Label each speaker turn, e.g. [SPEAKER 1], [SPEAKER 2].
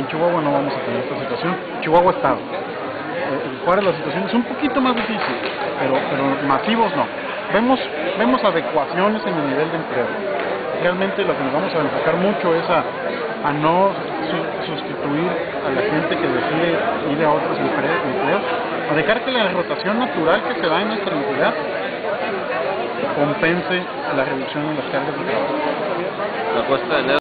[SPEAKER 1] En Chihuahua no vamos a tener esta situación. Chihuahua Estado. En eh, Juárez eh, la situación es un poquito más difícil, pero, pero masivos no. Vemos, vemos adecuaciones en el nivel de empleo. Realmente lo que nos vamos a enfocar mucho es a, a no su- sustituir a la gente que decide ir a otros empre- empleos, a dejar que la rotación natural que se da en nuestra entidad compense la reducción en las cargas de trabajo.
[SPEAKER 2] La puesta de